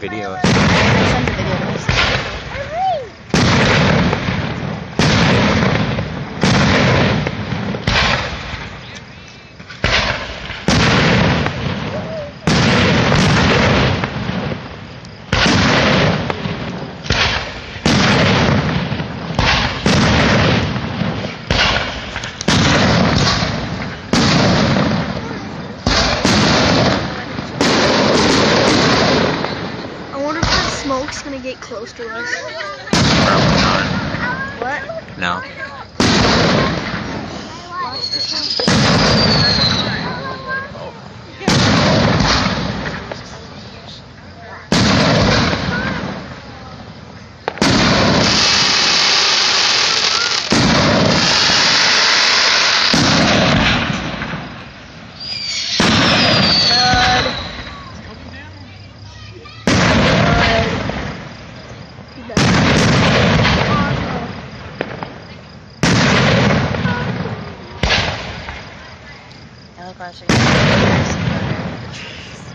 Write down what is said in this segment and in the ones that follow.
superior that gonna get close to us. What? No. I look rushing.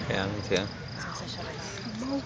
Yeah, me too. Oh,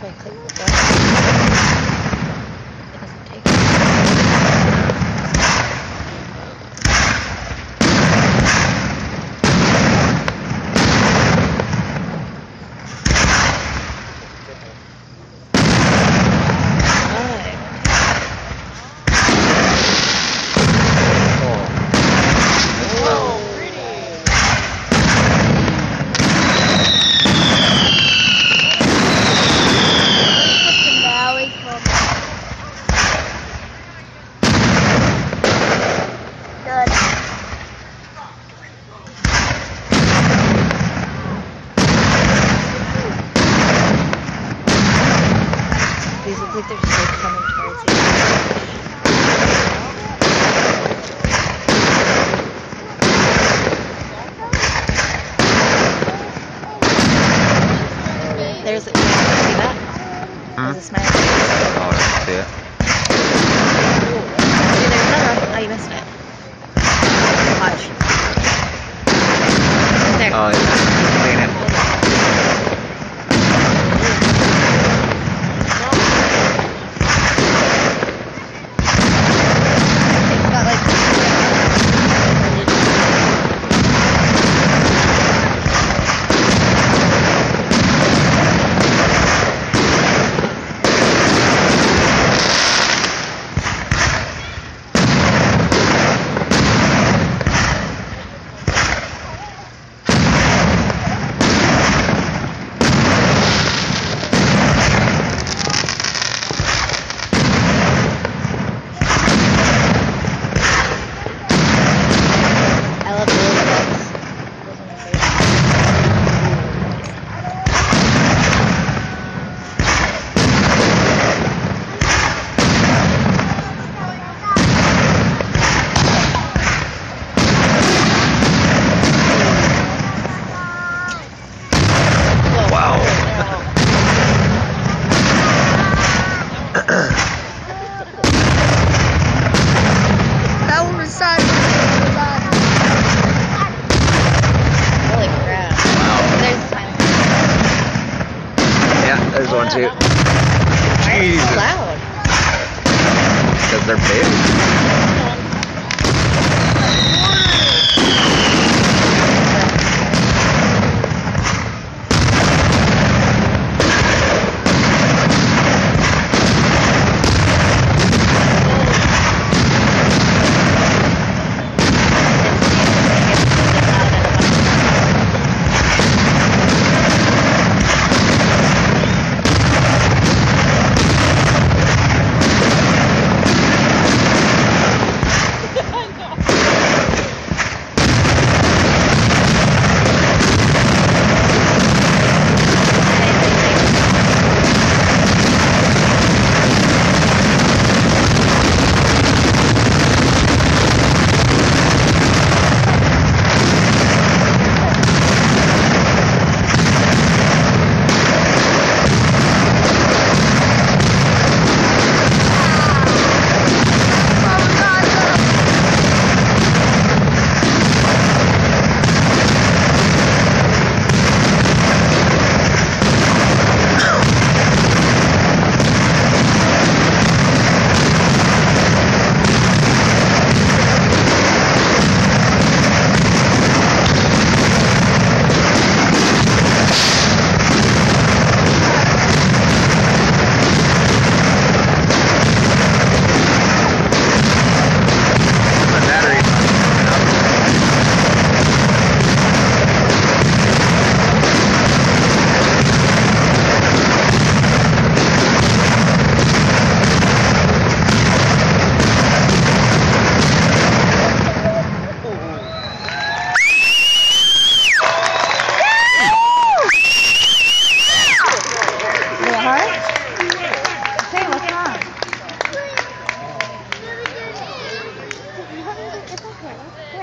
对可以。的 Like they're like coming towards you. There's a, see that? Hmm? There's a smiley. Oh, I didn't see it. See, there's another one. Oh, you missed it. Watch. There. Oh, yeah. Clean it. It's got like. I love the little bugs. Those are my favorite. Whoa. Wow. That one was sad. Holy crap. There's a silent. Yeah, there's one too. Why are they so Jesus. loud? Because they're big.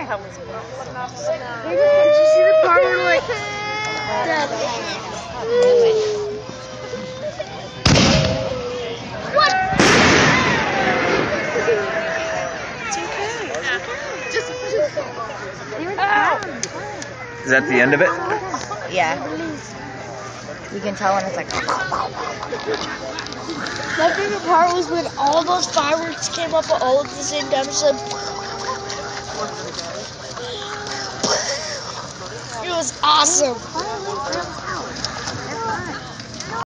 Here. Did you see the part where like that? What? It's okay. Just. Is that the end of it? Yeah. You can tell when it's like. My favorite part was when all those fireworks came up at all at the same time. It's like, it was awesome.